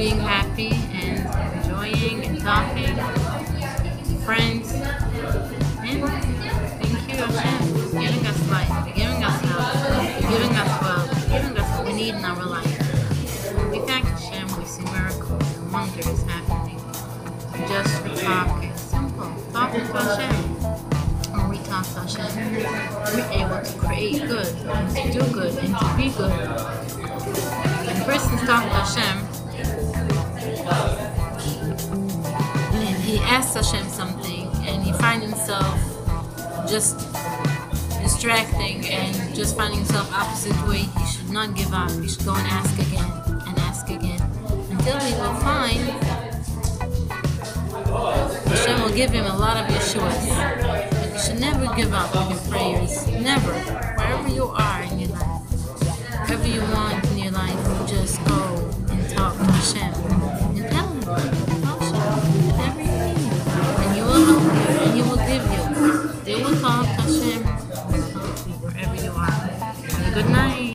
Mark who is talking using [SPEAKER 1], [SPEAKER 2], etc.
[SPEAKER 1] being happy and enjoying and talking, friends, and thank you Hashem for giving us life, for giving us health, for giving us wealth, for giving us what we need in our life. When we thank Hashem, we see miracles and wonders happening just for talking. Simple, talking to Hashem. When we talk to Hashem, we're able to create good and to do good and to be good. When persons talk to Hashem, he asks Hashem something and he finds himself just distracting and just finding himself opposite way, he should not give up. He should go and ask again and ask again until he will find Hashem will give him a lot of Yeshuas. But you should never give up on your prayers. Never. Wherever you are in your life. Good night.